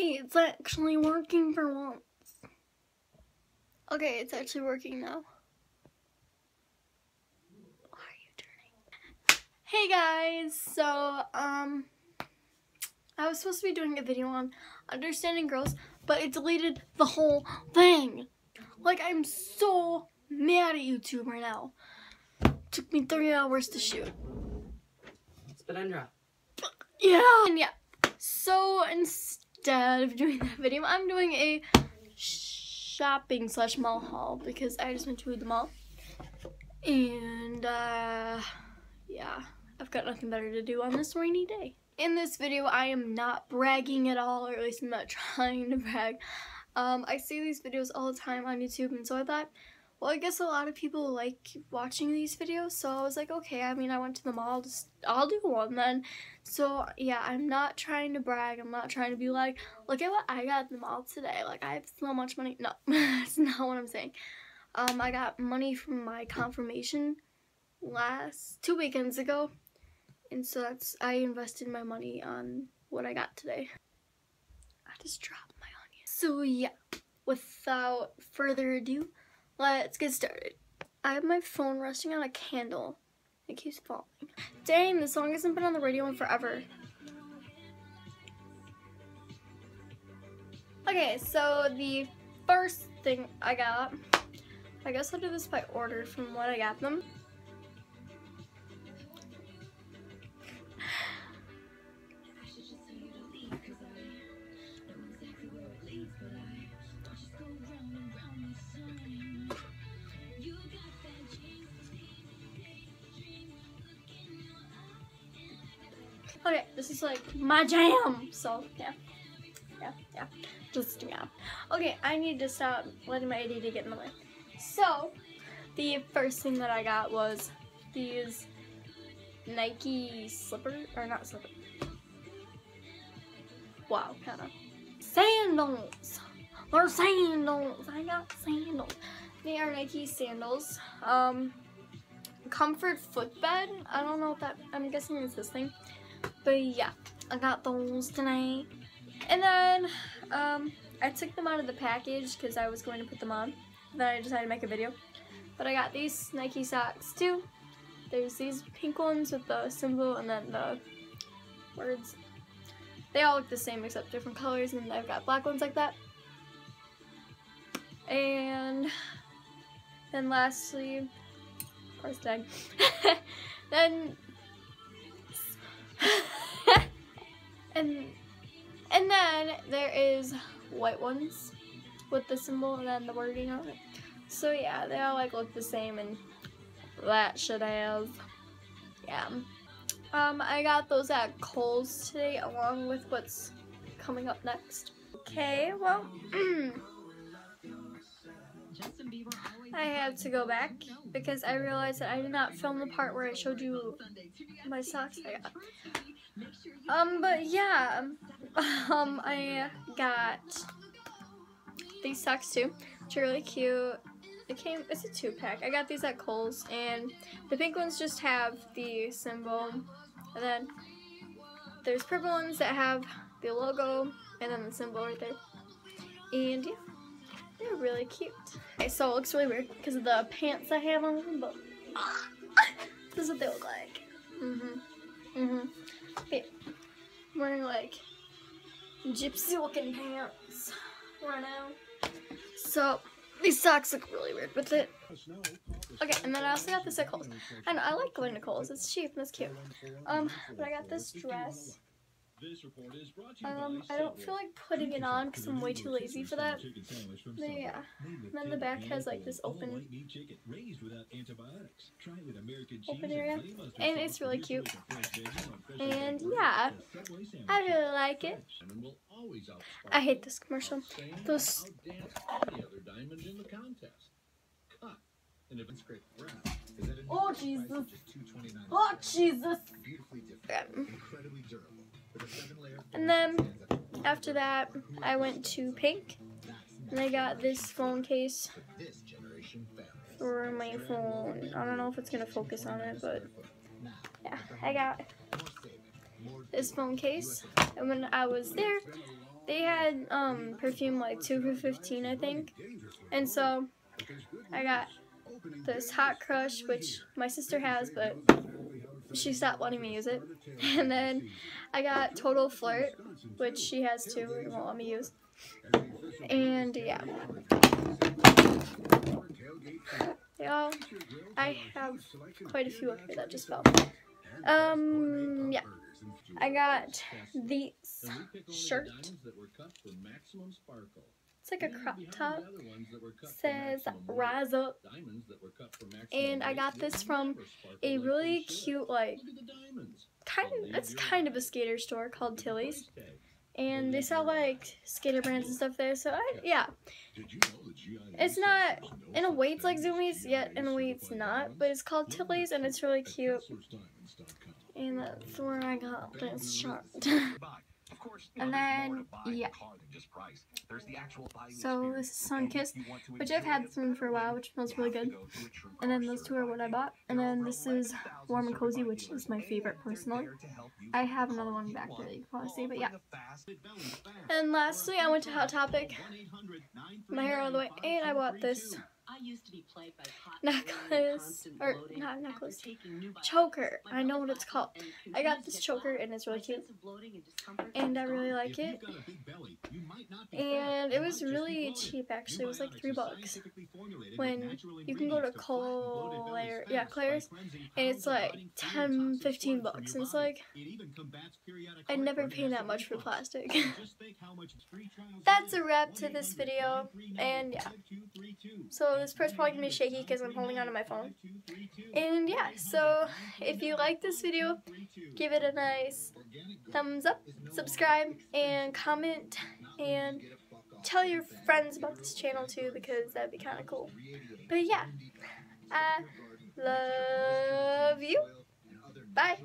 Hey, it's actually working for once. Okay, it's actually working now. Why are you turning? Hey guys, so, um, I was supposed to be doing a video on understanding girls, but it deleted the whole thing. Like, I'm so mad at YouTube right now. Took me three hours to shoot. Spinendra. Yeah. And yeah, so instead of doing that video, I'm doing a shopping slash mall haul because I just went to the mall. And, uh, yeah, I've got nothing better to do on this rainy day. In this video, I am not bragging at all, or at least I'm not trying to brag. Um, I see these videos all the time on YouTube, and so I thought, well, I guess a lot of people like watching these videos, so I was like, okay, I mean, I went to the mall, just, I'll do one then. So, yeah, I'm not trying to brag, I'm not trying to be like, look at what I got in the mall today, like, I have so much money. No, that's not what I'm saying. Um, I got money from my confirmation last, two weekends ago, and so that's, I invested my money on what I got today. I just dropped my onion. So, yeah, without further ado, Let's get started. I have my phone resting on a candle. It keeps falling. Dang, this song hasn't been on the radio in forever. Okay, so the first thing I got, I guess I'll do this by order from what I got them. Okay, this is like my jam. So yeah, yeah, yeah. Just yeah. Okay, I need to stop letting my ADD get in the way. So the first thing that I got was these Nike slipper or not slipper. Wow, kind of sandals. They're sandals. I got sandals. They are Nike sandals. Um, comfort footbed. I don't know what that. I'm guessing it's this thing. But yeah, I got those tonight. And then um, I took them out of the package because I was going to put them on. Then I decided to make a video. But I got these Nike socks too. There's these pink ones with the symbol and then the words. They all look the same except different colors and I've got black ones like that. And then lastly, of course then and and then there is white ones with the symbol and then the wording on it. So yeah, they all like look the same and that should have yeah. Um I got those at Kohl's today along with what's coming up next. Okay, well I have to go back because I realized that I did not film the part where I showed you my socks I got. Um, but yeah, um, I got these socks too, which are really cute. It came, it's a two pack. I got these at Kohl's, and the pink ones just have the symbol, and then there's purple ones that have the logo, and then the symbol right there. And yeah, they're really cute. Okay, so it looks really weird because of the pants I have on, but this is what they look like. Mm-hmm. Mm-hmm. Okay. wearing like gypsy looking pants right now. So these socks look really weird with it. Okay, and then I also got this at Kohl's. I I like going to Kohl's. It's cheap and it's cute. Um, but I got this dress. Um, I don't feel like putting it on because I'm way too lazy for that. But yeah. And then the back has like this open, open area. And it's really cute. And yeah, I really like it. I hate this commercial. Those. Oh Jesus! Oh Jesus! And then after that, I went to Pink and I got this phone case for my phone. I don't know if it's gonna focus on it, but yeah, I got this phone case. And when I was there, they had um perfume like two for fifteen, I think, and so I got this Hot Crush, which my sister has, but she stopped letting me use it, and then I got Total Flirt, which she has too, and won't let me use, and yeah. Yeah, I have quite a few up here that just fell. Um, yeah. I got the shirt. It's like a crop top. Says Rise Up. And I got this from a really cute, like, kind of, it's kind of a skater store called Tilly's. And they sell, like, skater brands and stuff there. So, I, yeah. It's not, in a way it's like Zumiez, yet in a way it's not. But it's called Tilly's and it's really cute. And that's where I got this shirt. and then, yeah. So this is Sunkissed, which I've had from for a while, which smells really good. And then those two are what I bought. And then this is Warm and Cozy, which is my favorite personally. I have another one back there that you can probably see, but yeah. And lastly, I went to Hot Topic, my hair all the way, and I bought this necklace, or not necklace, choker. I know what it's called. I got this choker and it's really cute, and I really like it. And it was really cheap actually. It was like three bucks. When you can go to Claire, yeah, Claire's, and it's like 10, 15 bucks. And it's like I never paid that much for plastic. That's a wrap to this video, and yeah. So this part's probably gonna be shaky because I'm holding onto my phone. And yeah, so if you like this video, give it a nice thumbs up, subscribe, and comment, and tell your friends about this channel too because that'd be kind of cool. But yeah, I love you. Bye.